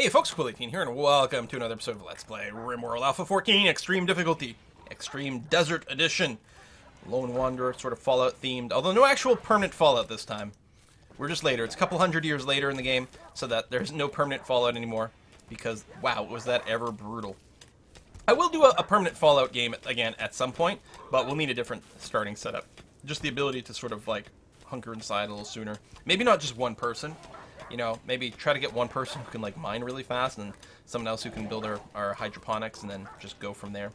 Hey folks, Quill18 here, and welcome to another episode of Let's Play RimWorld Alpha 14 Extreme Difficulty, Extreme Desert Edition. Lone Wanderer, sort of Fallout themed, although no actual permanent Fallout this time. We're just later. It's a couple hundred years later in the game, so that there's no permanent Fallout anymore, because, wow, was that ever brutal. I will do a, a permanent Fallout game again at some point, but we'll need a different starting setup. Just the ability to sort of, like, hunker inside a little sooner. Maybe not just one person, you know, maybe try to get one person who can like mine really fast and someone else who can build our, our hydroponics and then just go from there.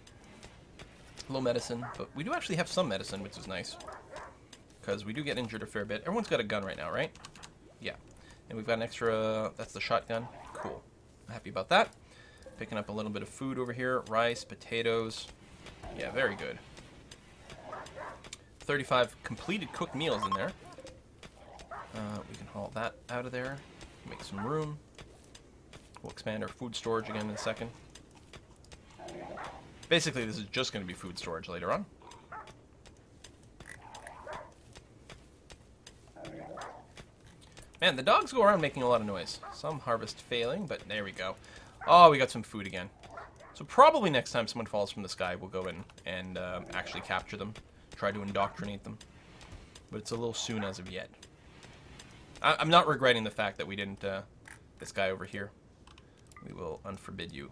Low medicine, but we do actually have some medicine, which is nice. Because we do get injured a fair bit. Everyone's got a gun right now, right? Yeah. And we've got an extra, that's the shotgun. Cool. Happy about that. Picking up a little bit of food over here. Rice, potatoes. Yeah, very good. 35 completed cooked meals in there. Uh, we can haul that out of there, make some room. We'll expand our food storage again in a second. Basically, this is just going to be food storage later on. Man, the dogs go around making a lot of noise. Some harvest failing, but there we go. Oh, we got some food again. So probably next time someone falls from the sky, we'll go in and uh, actually capture them. Try to indoctrinate them. But it's a little soon as of yet. I am not regretting the fact that we didn't, uh, this guy over here. We will unforbid you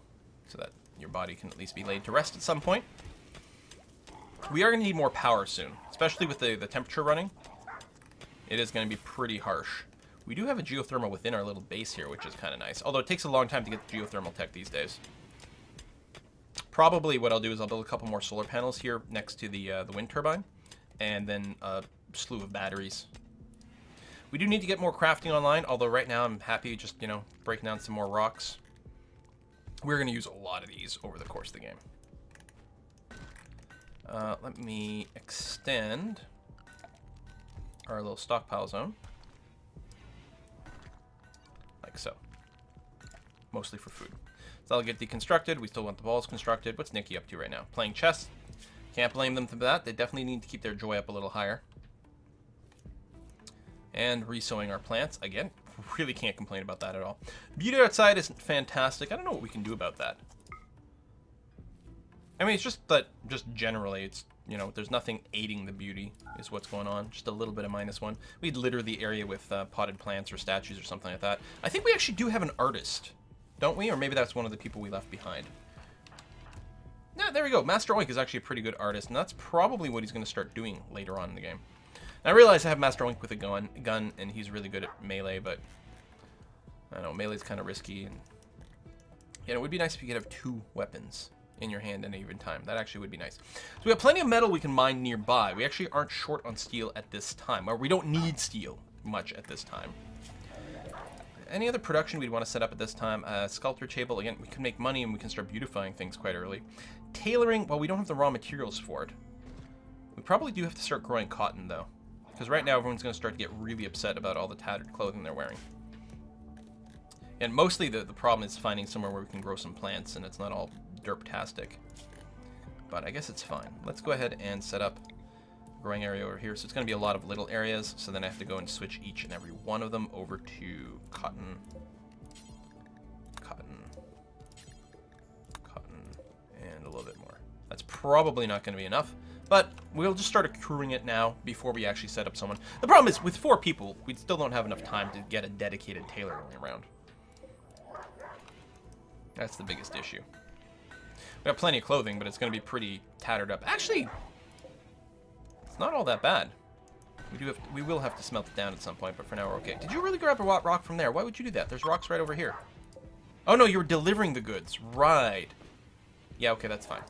so that your body can at least be laid to rest at some point. We are going to need more power soon, especially with the, the temperature running. It is going to be pretty harsh. We do have a geothermal within our little base here, which is kind of nice. Although it takes a long time to get the geothermal tech these days. Probably what I'll do is I'll build a couple more solar panels here next to the, uh, the wind turbine. And then a slew of batteries we do need to get more crafting online, although right now I'm happy just, you know, breaking down some more rocks. We're going to use a lot of these over the course of the game. Uh, let me extend our little stockpile zone. Like so. Mostly for food. So I'll get deconstructed. We still want the balls constructed. What's Nikki up to right now? Playing chess. Can't blame them for that. They definitely need to keep their joy up a little higher. And resowing our plants. Again, really can't complain about that at all. Beauty outside isn't fantastic. I don't know what we can do about that. I mean, it's just that, just generally, it's, you know, there's nothing aiding the beauty is what's going on. Just a little bit of minus one. We'd litter the area with uh, potted plants or statues or something like that. I think we actually do have an artist, don't we? Or maybe that's one of the people we left behind. Yeah, there we go. Master Oink is actually a pretty good artist, and that's probably what he's going to start doing later on in the game. I realize I have Master Oink with a gun, gun, and he's really good at melee, but I don't know, melee's kind of risky. And it would be nice if you could have two weapons in your hand at any given time. That actually would be nice. So we have plenty of metal we can mine nearby. We actually aren't short on steel at this time, or we don't need steel much at this time. Any other production we'd want to set up at this time? Uh, sculptor table, again, we can make money and we can start beautifying things quite early. Tailoring, well, we don't have the raw materials for it. We probably do have to start growing cotton, though. Because right now everyone's going to start to get really upset about all the tattered clothing they're wearing. And mostly the, the problem is finding somewhere where we can grow some plants and it's not all derptastic. But I guess it's fine. Let's go ahead and set up a growing area over here. So it's going to be a lot of little areas. So then I have to go and switch each and every one of them over to cotton. Cotton. Cotton. And a little bit more. That's probably not going to be enough. But we'll just start accruing it now before we actually set up someone. The problem is, with four people, we still don't have enough time to get a dedicated tailor going around. That's the biggest issue. We have plenty of clothing, but it's going to be pretty tattered up. Actually, it's not all that bad. We do have to, we will have to smelt it down at some point, but for now we're okay. Did you really grab a rock from there? Why would you do that? There's rocks right over here. Oh no, you were delivering the goods. Right. Yeah, okay, that's fine.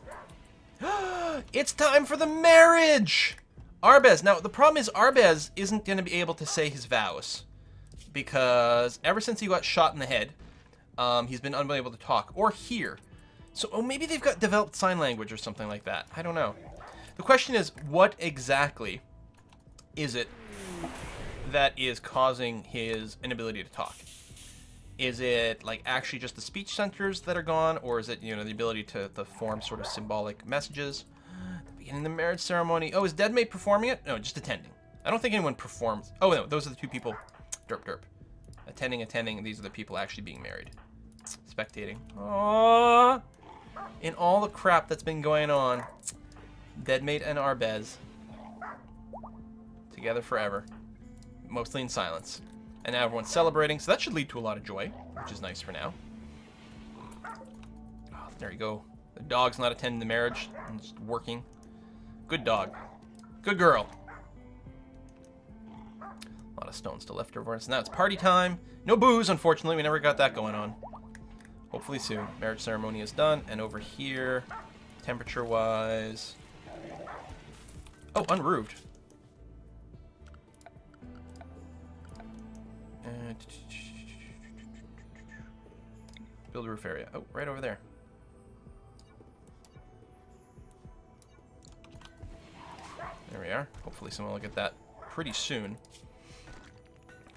it's time for the marriage! Arbez. Now, the problem is Arbez isn't going to be able to say his vows. Because ever since he got shot in the head, um, he's been unable to talk or hear. So, oh, maybe they've got developed sign language or something like that. I don't know. The question is, what exactly is it that is causing his inability to talk? Is it like actually just the speech centers that are gone, or is it you know the ability to, to form sort of symbolic messages? Beginning of the marriage ceremony. Oh, is Deadmate performing it? No, just attending. I don't think anyone performs. Oh no, those are the two people. Derp derp. Attending, attending. These are the people actually being married. Spectating. Aww. In all the crap that's been going on, Deadmate and Arbez together forever, mostly in silence. And now everyone's celebrating, so that should lead to a lot of joy, which is nice for now. Oh, there you go. The dog's not attending the marriage and just working. Good dog. Good girl. A lot of stones to left over us. Now it's party time. No booze, unfortunately. We never got that going on. Hopefully soon. Marriage ceremony is done. And over here, temperature-wise... Oh, unroofed. Uh, build roof area. Oh, right over there. There we are. Hopefully someone will get that pretty soon.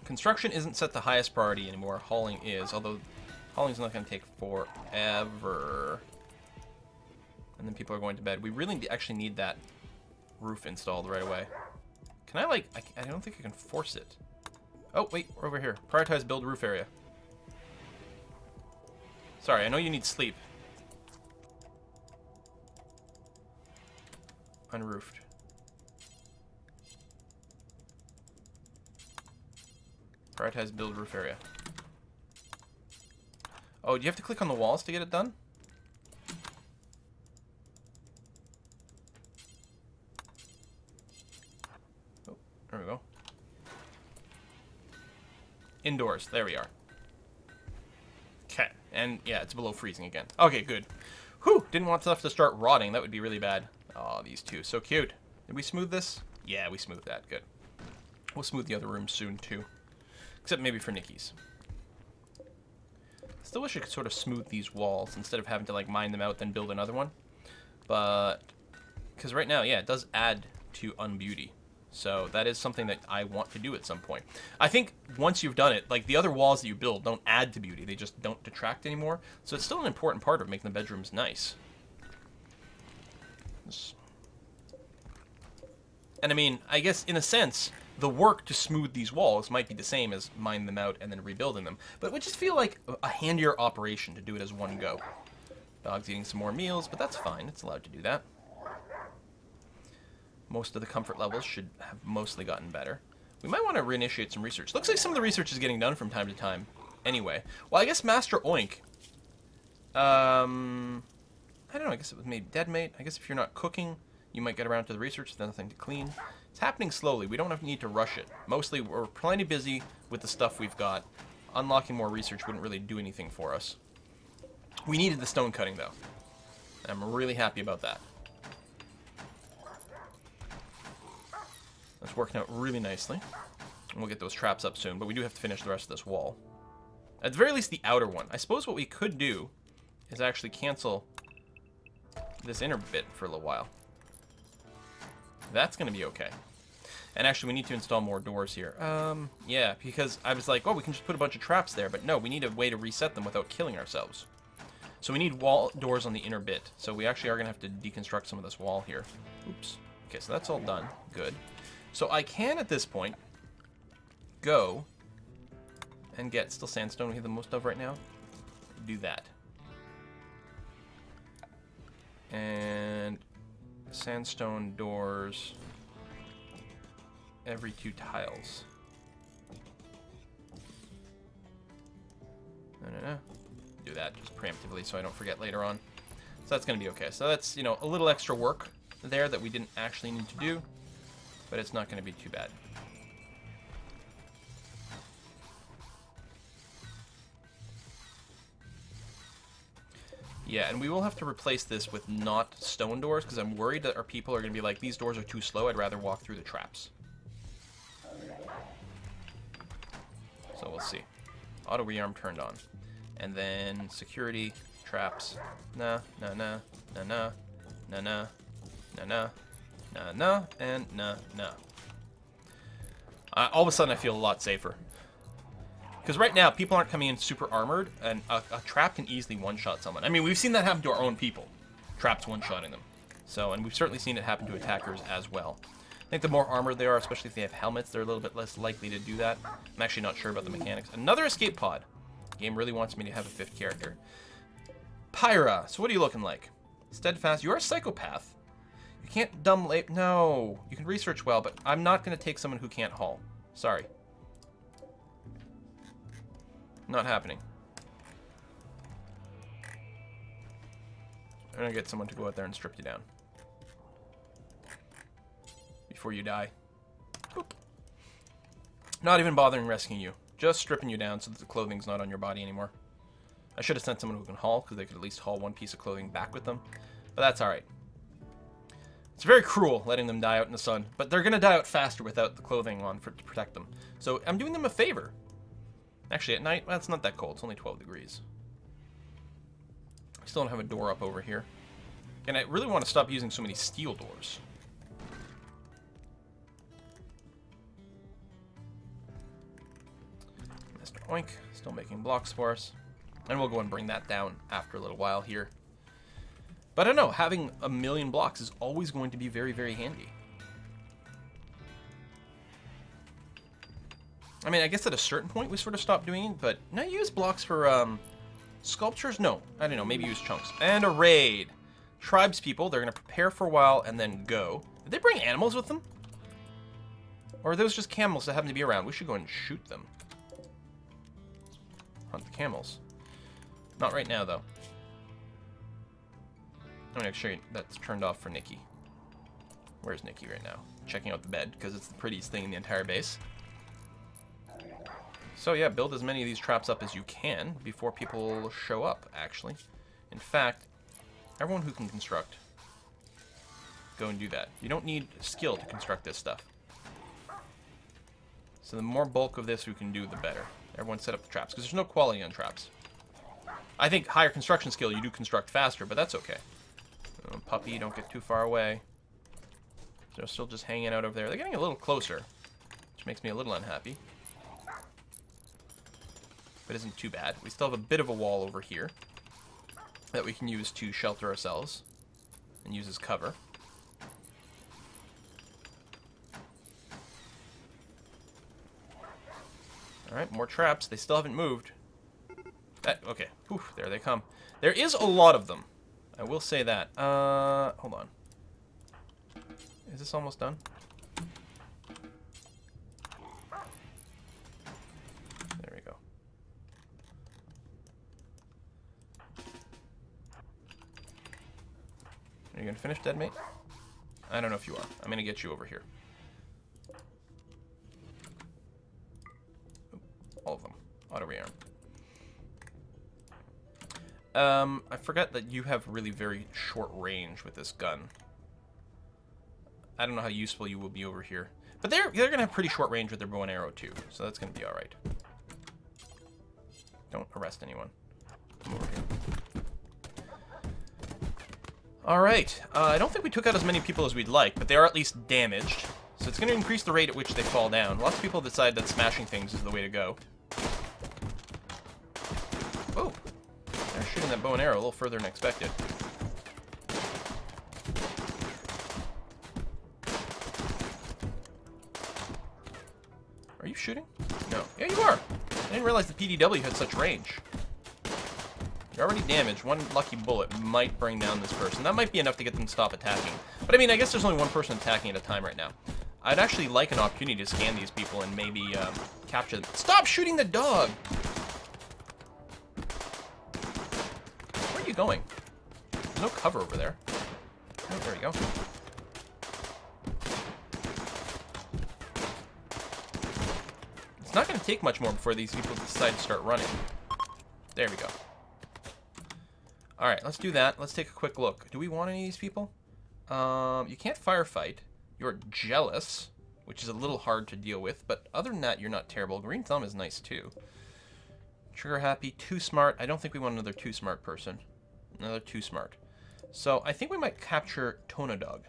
Construction isn't set to highest priority anymore. Hauling is, although hauling's not going to take forever. And then people are going to bed. We really actually need that roof installed right away. Can I, like, I, I don't think I can force it. Oh, wait, we're over here. Prioritize build roof area. Sorry, I know you need sleep. Unroofed. Prioritize build roof area. Oh, do you have to click on the walls to get it done? Oh, there we go. Indoors. There we are. Okay. And, yeah, it's below freezing again. Okay, good. Whew! Didn't want stuff to start rotting. That would be really bad. Oh, these two. So cute. Did we smooth this? Yeah, we smoothed that. Good. We'll smooth the other rooms soon, too. Except maybe for Nikki's. Still wish I could sort of smooth these walls instead of having to like mine them out then build another one. But, because right now, yeah, it does add to unbeauty. So that is something that I want to do at some point. I think once you've done it, like the other walls that you build don't add to beauty. They just don't detract anymore. So it's still an important part of making the bedrooms nice. And I mean, I guess in a sense, the work to smooth these walls might be the same as mining them out and then rebuilding them, but it would just feel like a handier operation to do it as one go. Dog's eating some more meals, but that's fine. It's allowed to do that. Most of the comfort levels should have mostly gotten better. We might want to reinitiate some research. Looks like some of the research is getting done from time to time. Anyway. Well, I guess Master Oink. Um, I don't know. I guess it was maybe Deadmate. I guess if you're not cooking, you might get around to the research. There's nothing to clean. It's happening slowly. We don't have need to rush it. Mostly, we're plenty busy with the stuff we've got. Unlocking more research wouldn't really do anything for us. We needed the stone cutting, though. I'm really happy about that. That's working out really nicely. And we'll get those traps up soon, but we do have to finish the rest of this wall. At the very least, the outer one. I suppose what we could do is actually cancel this inner bit for a little while. That's going to be okay. And actually, we need to install more doors here. Um, yeah, because I was like, oh, we can just put a bunch of traps there. But no, we need a way to reset them without killing ourselves. So we need wall doors on the inner bit. So we actually are going to have to deconstruct some of this wall here. Oops. Okay, so that's all done. Good. So I can, at this point, go and get still sandstone we have the most of right now. Do that. And sandstone doors every two tiles. No, no, no. Do that just preemptively so I don't forget later on. So that's going to be okay. So that's, you know, a little extra work there that we didn't actually need to do, but it's not going to be too bad. Yeah, and we will have to replace this with not stone doors, because I'm worried that our people are going to be like, these doors are too slow, I'd rather walk through the traps. So we'll see. Auto rearm turned on. And then security, traps, nah, nah, nah, nah, nah, nah, nah, nah, nah, nah, nah, and nah, nah. Uh, all of a sudden I feel a lot safer. Because right now, people aren't coming in super armored, and a, a trap can easily one-shot someone. I mean, we've seen that happen to our own people. Traps one-shotting them. So, and we've certainly seen it happen to attackers as well. I think the more armored they are, especially if they have helmets, they're a little bit less likely to do that. I'm actually not sure about the mechanics. Another escape pod. Game really wants me to have a fifth character. Pyra, so what are you looking like? Steadfast, you're a psychopath. You can't dumb late. No, you can research well, but I'm not going to take someone who can't haul. Sorry. Not happening. I'm going to get someone to go out there and strip you down. Before you die. Boop. Not even bothering rescuing you. Just stripping you down so that the clothing's not on your body anymore. I should have sent someone who can haul, because they could at least haul one piece of clothing back with them. But that's alright. It's very cruel letting them die out in the sun, but they're going to die out faster without the clothing on for, to protect them. So I'm doing them a favor. Actually, at night, well, it's not that cold. It's only 12 degrees. I still don't have a door up over here. And I really want to stop using so many steel doors. Mr. Oink, still making blocks for us. And we'll go and bring that down after a little while here. But I don't know, having a million blocks is always going to be very, very handy. I mean, I guess at a certain point we sort of stopped doing it, but not use blocks for um, sculptures? No, I don't know, maybe use chunks. And a raid. Tribes people, they're to prepare for a while and then go. Did they bring animals with them? Or are those just camels that happen to be around? We should go and shoot them. Hunt the camels. Not right now, though. I'm gonna make sure that's turned off for Nikki. Where's Nikki right now? Checking out the bed, because it's the prettiest thing in the entire base. So yeah, build as many of these traps up as you can before people show up, actually. In fact, everyone who can construct, go and do that. You don't need skill to construct this stuff. So the more bulk of this we can do, the better. Everyone set up the traps, because there's no quality on traps. I think higher construction skill, you do construct faster, but that's okay. Puppy, don't get too far away. They're still just hanging out over there. They're getting a little closer, which makes me a little unhappy. But isn't too bad. We still have a bit of a wall over here that we can use to shelter ourselves and use as cover. Alright, more traps. They still haven't moved. That, okay. Whew, there they come. There is a lot of them. I will say that. Uh, hold on. Is this almost done? There we go. Are you gonna finish, dead mate? I don't know if you are. I'm gonna get you over here. All of them. Auto rearm. Um, I forgot that you have really very short range with this gun. I don't know how useful you will be over here. But they're, they're going to have pretty short range with their bow and arrow, too. So that's going to be alright. Don't arrest anyone. Over here. Alright. Uh, I don't think we took out as many people as we'd like, but they are at least damaged. So it's going to increase the rate at which they fall down. Lots of people decide that smashing things is the way to go. Shooting that bow and arrow a little further than expected. Are you shooting? No. Yeah, you are. I didn't realize the PDW had such range. You're already damaged. One lucky bullet might bring down this person. That might be enough to get them to stop attacking. But I mean, I guess there's only one person attacking at a time right now. I'd actually like an opportunity to scan these people and maybe um, capture them. Stop shooting the dog! You going? There's no cover over there. Oh, there we go. It's not going to take much more before these people decide to start running. There we go. Alright, let's do that. Let's take a quick look. Do we want any of these people? Um, you can't firefight. You're jealous, which is a little hard to deal with, but other than that, you're not terrible. Green Thumb is nice, too. Trigger happy, too smart. I don't think we want another too smart person. Another too smart. So I think we might capture Tonadog.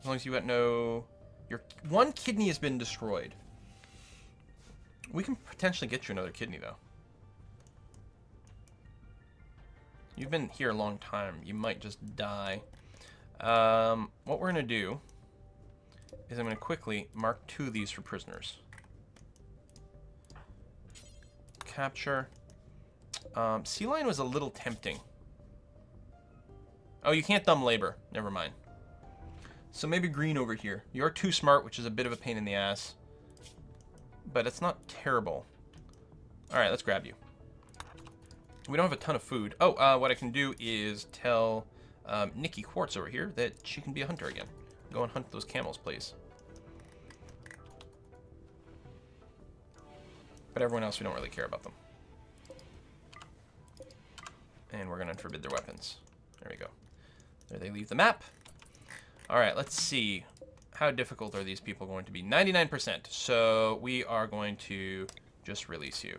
As long as you got no... Your one kidney has been destroyed. We can potentially get you another kidney, though. You've been here a long time. You might just die. Um, what we're going to do is I'm going to quickly mark two of these for prisoners. Capture. Um, sea lion was a little tempting. Oh, you can't dumb labor. Never mind. So maybe green over here. You're too smart, which is a bit of a pain in the ass. But it's not terrible. Alright, let's grab you. We don't have a ton of food. Oh, uh, what I can do is tell um, Nikki Quartz over here that she can be a hunter again. Go and hunt those camels, please. But everyone else, we don't really care about them. And we're going to forbid their weapons. There we go. There they leave the map. All right, let's see. How difficult are these people going to be? 99%. So we are going to just release you.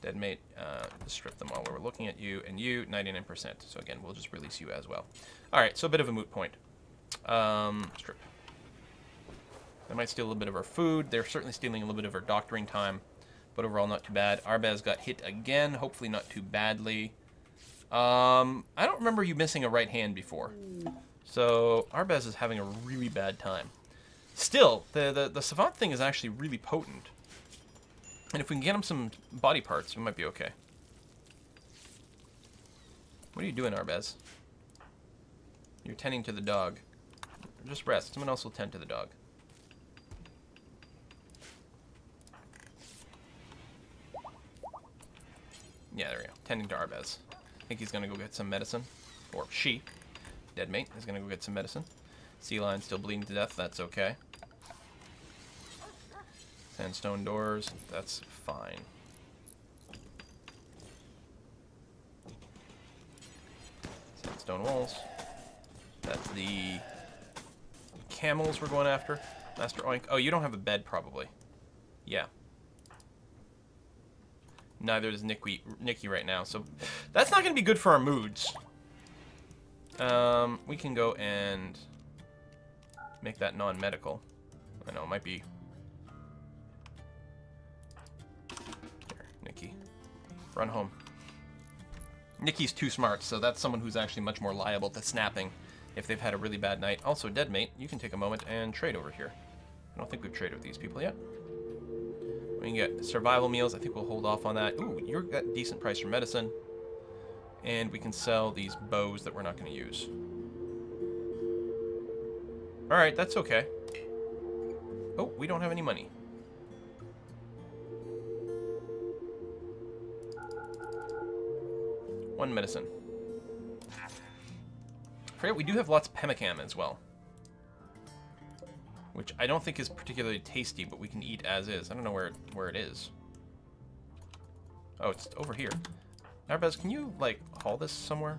Deadmate, uh, strip them while we're looking at you, and you, 99%. So again, we'll just release you as well. All right, so a bit of a moot point. Um, strip. They might steal a little bit of our food. They're certainly stealing a little bit of our doctoring time, but overall not too bad. Arbaz got hit again, hopefully not too badly. Um, I don't remember you missing a right hand before. So Arbaz is having a really bad time. Still, the, the, the Savant thing is actually really potent. And if we can get him some body parts, we might be okay. What are you doing, Arbaz? You're tending to the dog. Just rest. Someone else will tend to the dog. Yeah, there we go. Tending to Arbaz. I think he's gonna go get some medicine. Or she. Dead mate is gonna go get some medicine. Sea lion still bleeding to death, that's okay. Sandstone doors, that's fine. Sandstone walls. That's the camels we're going after. Master Oink. Oh, you don't have a bed, probably. Yeah. Neither is Nikki, Nikki right now, so that's not going to be good for our moods. Um, we can go and make that non-medical. I know, it might be... Here, Nikki. Run home. Nikki's too smart, so that's someone who's actually much more liable to snapping if they've had a really bad night. Also, Deadmate, you can take a moment and trade over here. I don't think we've traded with these people yet. We can get survival meals. I think we'll hold off on that. Ooh, you're got decent price for medicine. And we can sell these bows that we're not going to use. Alright, that's okay. Oh, we don't have any money. One medicine. Forget, we do have lots of pemmican as well. Which I don't think is particularly tasty, but we can eat as is. I don't know where, where it is. Oh, it's over here. Arbez, can you, like, haul this somewhere?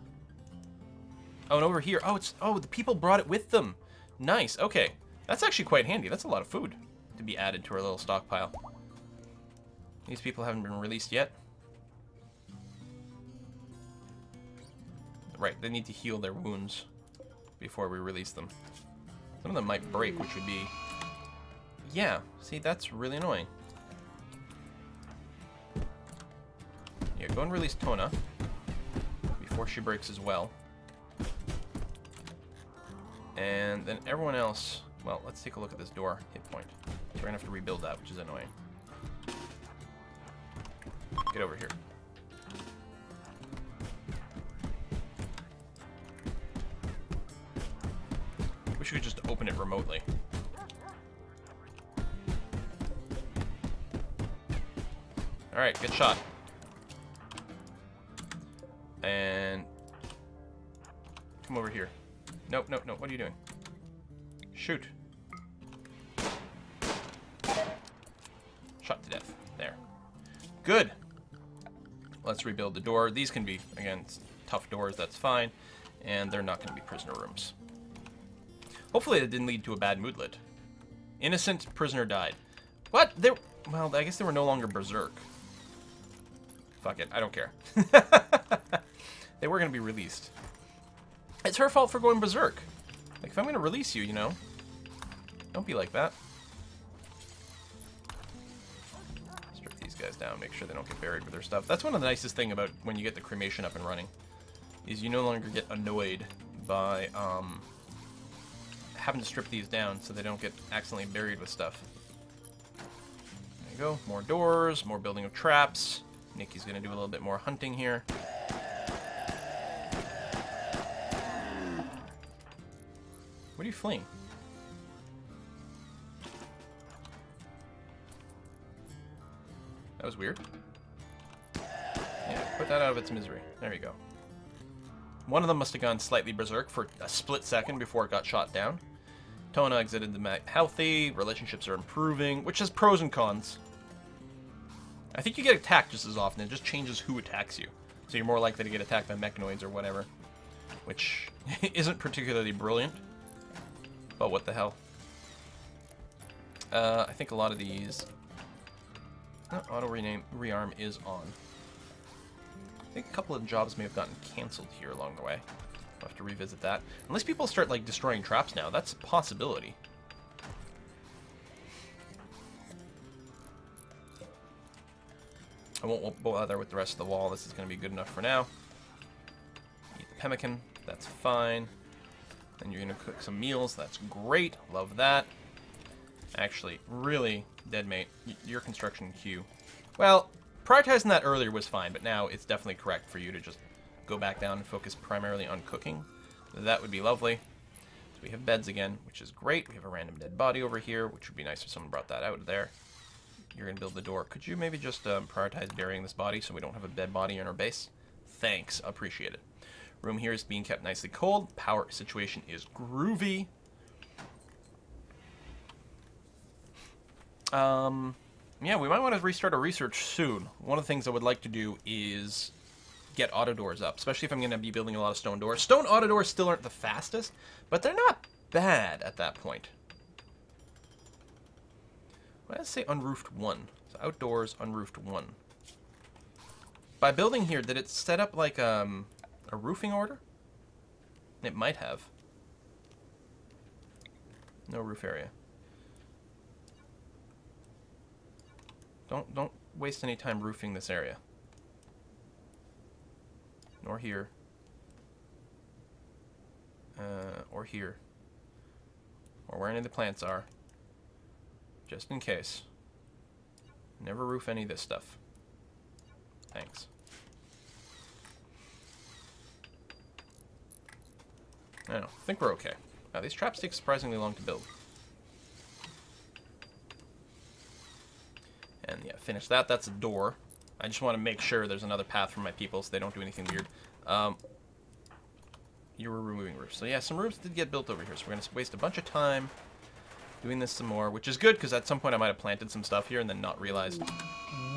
Oh, and over here. Oh, it's oh, the people brought it with them. Nice. Okay. That's actually quite handy. That's a lot of food to be added to our little stockpile. These people haven't been released yet. Right, they need to heal their wounds before we release them. Some of them might break, which would be... Yeah, see, that's really annoying. Yeah, go and release Tona before she breaks as well. And then everyone else... Well, let's take a look at this door hit point. So we're going to have to rebuild that, which is annoying. Get over here. Wish we could just open it remotely. Alright, good shot. And... Come over here. Nope, nope, nope. What are you doing? Shoot. Shot to death. There. Good. Let's rebuild the door. These can be, again, tough doors. That's fine. And they're not going to be prisoner rooms. Hopefully that didn't lead to a bad moodlet. Innocent prisoner died. What? There. Well, I guess they were no longer berserk. Fuck it. I don't care. they were going to be released. It's her fault for going berserk. Like, if I'm going to release you, you know, don't be like that. Strip these guys down, make sure they don't get buried with their stuff. That's one of the nicest thing about when you get the cremation up and running, is you no longer get annoyed by, um, having to strip these down so they don't get accidentally buried with stuff. There you go. More doors, more building of traps. Nikki's going to do a little bit more hunting here. What are you fleeing? That was weird. Yeah, put that out of its misery. There you go. One of them must have gone slightly berserk for a split second before it got shot down. Tona exited the map healthy, relationships are improving, which has pros and cons. I think you get attacked just as often, it just changes who attacks you. So you're more likely to get attacked by mechanoids or whatever. Which isn't particularly brilliant. But what the hell. Uh, I think a lot of these... Oh, auto rename rearm is on. I think a couple of jobs may have gotten cancelled here along the way. I'll have to revisit that. Unless people start, like, destroying traps now. That's a possibility. I won't bother with the rest of the wall. This is going to be good enough for now. Eat the pemmican. That's fine. Then you're going to cook some meals. That's great. Love that. Actually, really, Deadmate, your construction queue. Well, prioritizing that earlier was fine, but now it's definitely correct for you to just go back down and focus primarily on cooking. That would be lovely. So we have beds again, which is great. We have a random dead body over here, which would be nice if someone brought that out there. You're going to build the door. Could you maybe just um, prioritize burying this body so we don't have a dead body in our base? Thanks. Appreciate it. Room here is being kept nicely cold. Power situation is groovy. Um, yeah, we might want to restart our research soon. One of the things I would like to do is get auto doors up, especially if I'm going to be building a lot of stone doors. Stone auto doors still aren't the fastest, but they're not bad at that point. Why does it say unroofed 1? So outdoors, unroofed 1. By building here, did it set up like um, a roofing order? It might have. No roof area. Don't don't waste any time roofing this area. Nor here. Uh, or here. Or where any of the plants are. Just in case. Never roof any of this stuff. Thanks. I know. I think we're okay. Now, these traps take surprisingly long to build. And yeah, finish that. That's a door. I just want to make sure there's another path for my people so they don't do anything weird. Um, you were removing roofs. So yeah, some roofs did get built over here, so we're going to waste a bunch of time doing this some more, which is good because at some point I might have planted some stuff here and then not realized.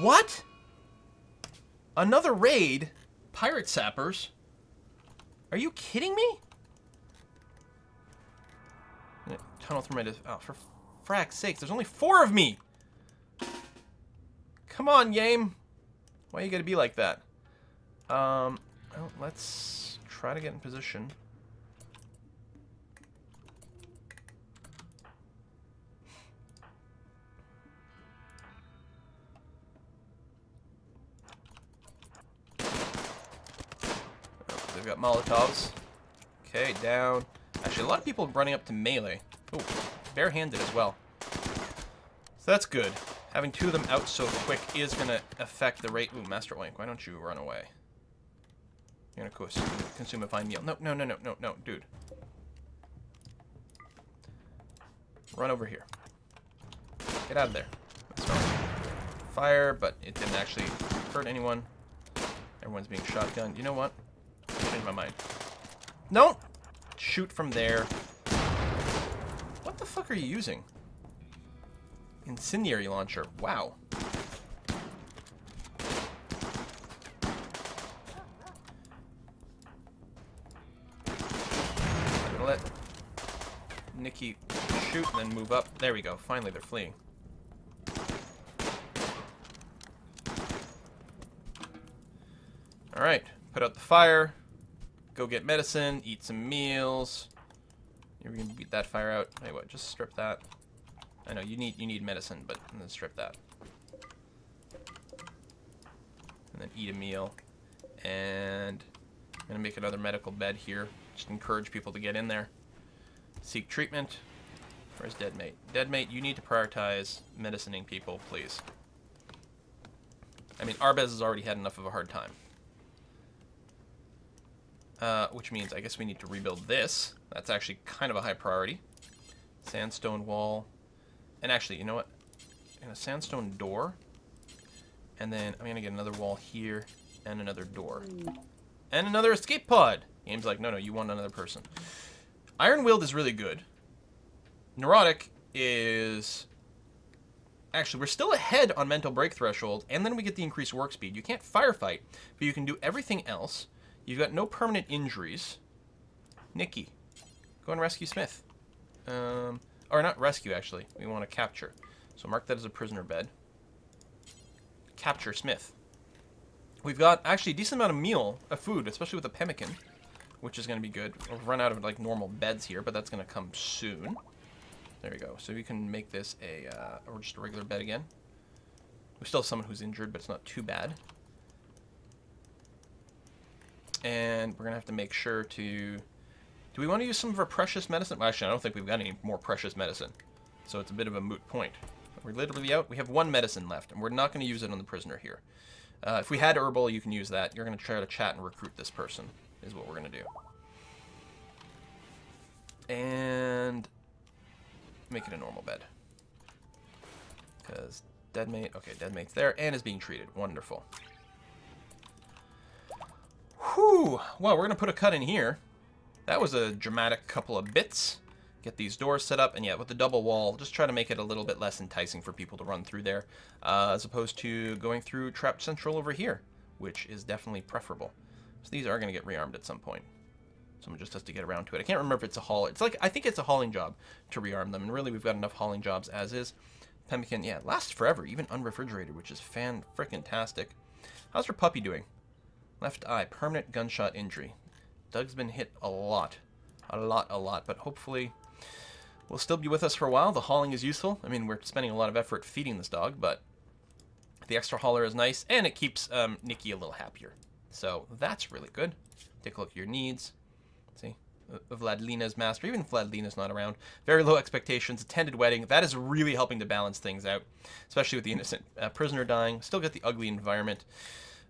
What? Another raid? Pirate sappers? Are you kidding me? Tunnel through my... Oh, for frack's sake, there's only four of me! Come on, game! Why you gotta be like that? Um, well, let's try to get in position. They've got Molotovs. Okay, down. Actually, a lot of people running up to melee. Oh, barehanded as well. So that's good. Having two of them out so quick is going to affect the rate. Ooh, Master Oink, why don't you run away? You're going to consume a fine meal. No, no, no, no, no, no, dude. Run over here. Get out of there. Fire, but it didn't actually hurt anyone. Everyone's being shotgunned. You know what? Change my mind. No! Shoot from there. What the fuck are you using? Incendiary launcher. Wow. Let Nikki shoot and then move up. There we go. Finally, they're fleeing. Alright. Put out the fire go get medicine, eat some meals. You're gonna beat that fire out. What? Just strip that. I know you need you need medicine, but then strip that. And then eat a meal. And I'm gonna make another medical bed here. Just encourage people to get in there. Seek treatment. Where's Deadmate? Deadmate, you need to prioritize medicining people, please. I mean, Arbez has already had enough of a hard time. Uh, which means I guess we need to rebuild this. That's actually kind of a high priority. Sandstone wall. And actually, you know what? And a sandstone door. And then I'm going to get another wall here and another door. And another escape pod. Game's like, no, no, you want another person. Iron Willed is really good. Neurotic is... Actually, we're still ahead on mental break threshold, and then we get the increased work speed. You can't firefight, but you can do everything else. You've got no permanent injuries. Nikki, go and rescue Smith. Um, or not rescue, actually. We want to capture. So mark that as a prisoner bed. Capture Smith. We've got actually a decent amount of meal, of food, especially with the pemmican, which is going to be good. We've run out of like normal beds here, but that's going to come soon. There we go. So we can make this a, uh, or just a regular bed again. We still have someone who's injured, but it's not too bad. And we're going to have to make sure to... Do we want to use some of our precious medicine? Well, actually, I don't think we've got any more precious medicine. So it's a bit of a moot point. We're literally out. We have one medicine left, and we're not going to use it on the prisoner here. Uh, if we had herbal, you can use that. You're going to try to chat and recruit this person, is what we're going to do. And make it a normal bed. Because dead mate, okay, dead mate's there and is being treated. Wonderful. Whew. Well, we're going to put a cut in here. That was a dramatic couple of bits. Get these doors set up, and yeah, with the double wall, just try to make it a little bit less enticing for people to run through there, uh, as opposed to going through Trap Central over here, which is definitely preferable. So these are going to get rearmed at some point. Someone just has to get around to it. I can't remember if it's a haul. It's like, I think it's a hauling job to rearm them, and really we've got enough hauling jobs as is. Pemmican, yeah, lasts forever, even unrefrigerated, which is fan-frickin-tastic. How's your puppy doing? Left eye, permanent gunshot injury. Doug's been hit a lot. A lot, a lot, but hopefully will still be with us for a while. The hauling is useful. I mean, we're spending a lot of effort feeding this dog, but the extra hauler is nice, and it keeps um, Nikki a little happier. So that's really good. Take a look at your needs. see, Vladlena's master, even Vladlena's not around. Very low expectations, attended wedding. That is really helping to balance things out, especially with the innocent uh, prisoner dying. Still get the ugly environment.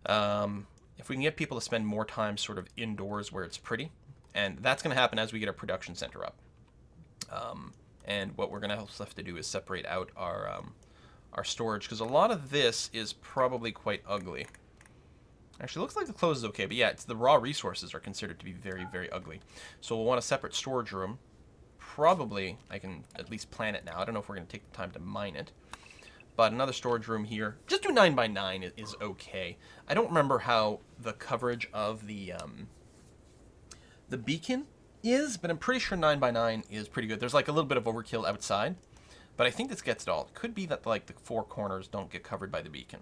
Um, if we can get people to spend more time sort of indoors where it's pretty, and that's going to happen as we get our production center up. Um, and what we're going to have to do is separate out our um, our storage because a lot of this is probably quite ugly. Actually, looks like the clothes is okay, but yeah, it's the raw resources are considered to be very, very ugly. So we'll want a separate storage room. Probably, I can at least plan it now. I don't know if we're going to take the time to mine it. But another storage room here. Just do 9 by 9 is, okay. I don't remember how the coverage of the um, the beacon is, but I'm pretty sure 9 by 9 is pretty good. There's like a little bit of overkill outside, but I think this gets it all. It could be that like the four corners don't get covered by the beacon,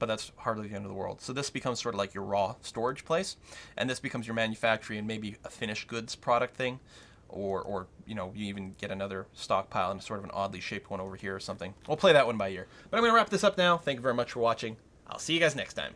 but that's hardly the end of the world. So this becomes sort of like your raw storage place, and this becomes your manufacturing and maybe a finished goods product thing, or, or you know, you even get another stockpile and sort of an oddly shaped one over here or something. We'll play that one by ear. But I'm going to wrap this up now. Thank you very much for watching. I'll see you guys next time.